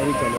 Erika